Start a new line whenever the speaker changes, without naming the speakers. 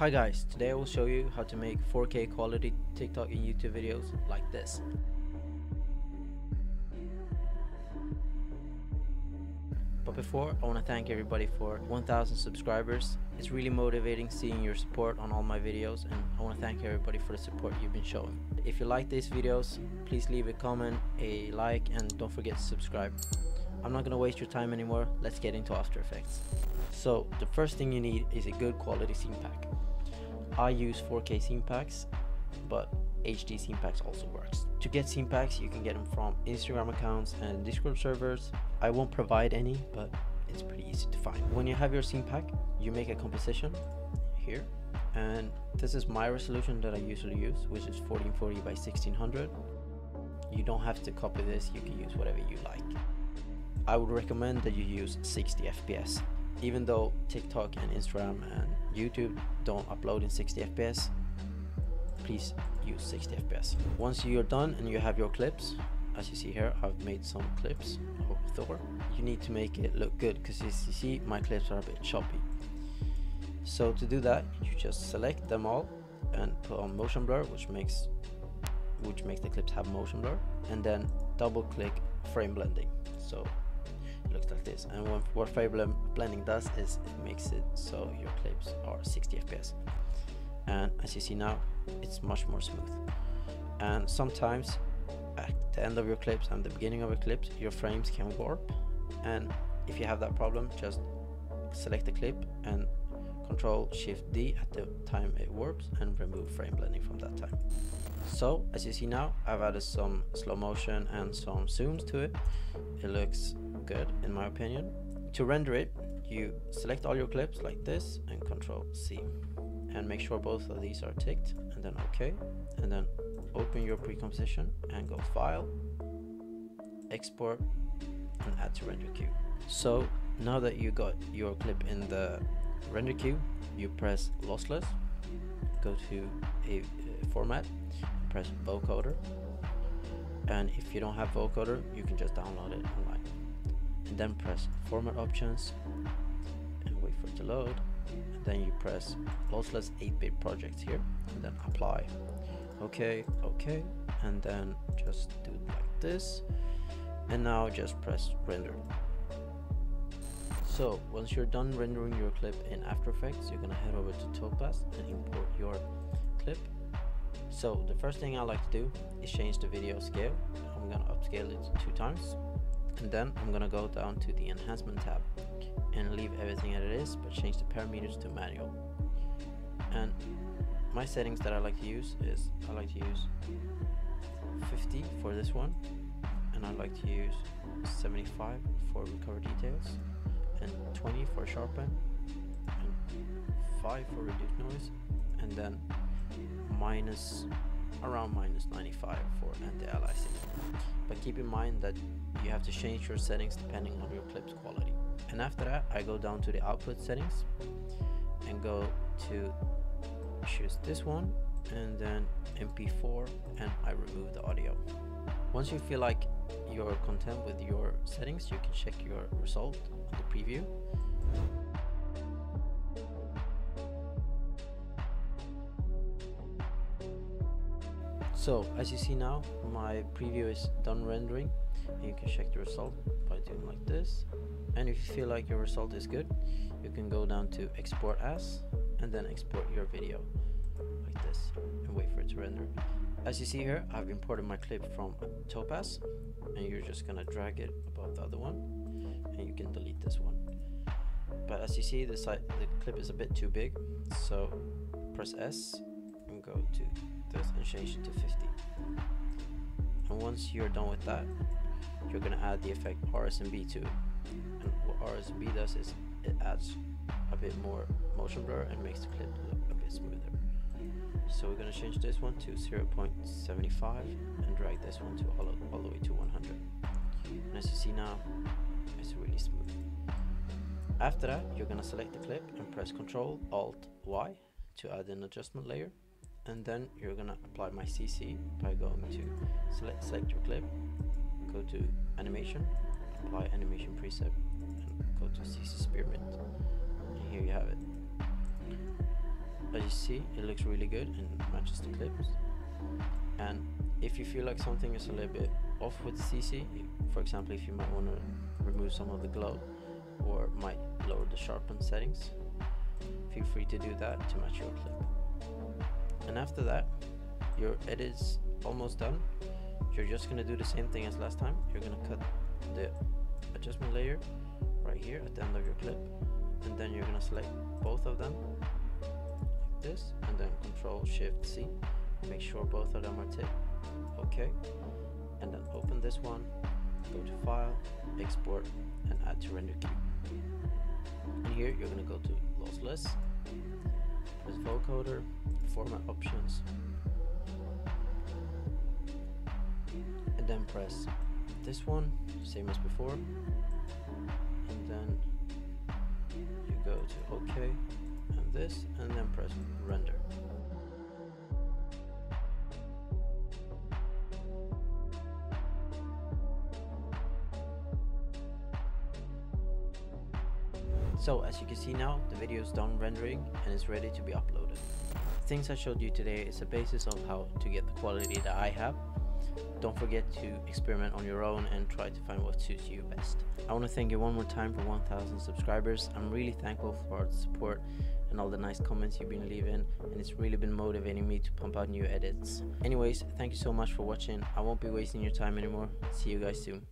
Hi guys, today I will show you how to make 4K quality TikTok and YouTube videos like this. But before, I want to thank everybody for 1000 subscribers. It's really motivating seeing your support on all my videos and I want to thank everybody for the support you've been showing. If you like these videos, please leave a comment, a like and don't forget to subscribe. I'm not going to waste your time anymore, let's get into After Effects. So the first thing you need is a good quality scene pack. I use 4K scene packs, but HD scene packs also works. To get scene packs, you can get them from Instagram accounts and Discord servers. I won't provide any, but it's pretty easy to find. When you have your scene pack, you make a composition here, and this is my resolution that I usually use, which is 1440 by 1600. You don't have to copy this, you can use whatever you like. I would recommend that you use 60 FPS even though TikTok and Instagram and YouTube don't upload in 60 FPS, please use 60 FPS. Once you're done and you have your clips, as you see here, I've made some clips of Thor. You need to make it look good because as you see, my clips are a bit choppy. So to do that, you just select them all and put on motion blur, which makes which makes the clips have motion blur, and then double click frame blending. So looks like this. And what, frame blending does is it makes it so your clips are 60 fps and as you see now it's much more smooth. And sometimes at the end of your clips and the beginning of your clips your frames can warp. And if you have that problem just select the clip and control shift D at the time it warps and remove frame blending from that time. So as you see now I've added some slow motion and some zooms to it. It looks good in my opinion. To render it, you select all your clips like this and control C. And make sure both of these are ticked and then OK. And then open your pre-composition and go file export and add to render queue. So now that you got your clip in the render queue you press lossless go to a uh, format press Voukoder and if you don't have Voukoder you can just download it online. And then press format options and wait for it to load. And then you press lossless 8-bit projects here and then apply. Okay okay and then just do it like this. And now just press render so once you're done rendering your clip in After Effects you're gonna head over to Topaz and import your clip. So the first thing I like to do is change the video scale. I'm gonna upscale it two times. And then I'm gonna go down to the enhancement tab and leave everything as it is but change the parameters to manual. And my settings that I like to use is I like to use 50 for this one and I like to use 75 for recover details and 20 for sharpen and 5 for reduce noise and then minus around minus 95 for anti-aliasing but keep in mind that you have to change your settings depending on your clip's quality. And after that, I go down to the output settings and go to choose this one and then MP4 and I remove the audio. Once you feel like you're content with your settings, you can check your result on the preview. So as you see now, my preview is done rendering. And you can check the result by doing like this. And if you feel like your result is good you can go down to export as and then export your video like this and wait for it to render as you see here I've imported my clip from Topaz and you're just gonna drag it above the other one and you can delete this one but as you see the side the clip is a bit too big so press S and go to this and change it to 50 and once you're done with that you're gonna add the effect RSMB to it. And what RSMB does is it adds a bit more motion blur and makes the clip look a bit smoother. So we're gonna change this one to 0.75 and drag this one to all, all the way to 100. And as you see now, it's really smooth. After that, you're gonna select the clip and press Ctrl Alt Y to add an adjustment layer. And then you're gonna apply my CC by going to select, select your clip go to animation, apply animation preset, and go to CC Spearmint. And here you have it. As you see it looks really good and matches the clips and if you feel like something is a little bit off with the CC for example if you might want to remove some of the glow or might lower the sharpen settings feel free to do that to match your clip. And after that your edit is almost done. You're just gonna do the same thing as last time. You're gonna cut the adjustment layer right here at the end of your clip and then you're gonna select both of them this and then control shift C. Make sure both of them are ticked. Okay and then open this one go to file export and add to render queue and here you're gonna go to lossless press Voukoder format options and then press this one same as before. And then you go to OK. and this and then press render So as you can see now, the video is done rendering and is ready to be uploaded. things I showed you today is a basis of how to get the quality that I have. Don't forget to experiment on your own and try to find what suits you best. I want to thank you one more time for 1000 subscribers. I'm really thankful for the support and all the nice comments you've been leaving and it's really been motivating me to pump out new edits. Anyways, thank you so much for watching. I won't be wasting your time anymore. See you guys soon.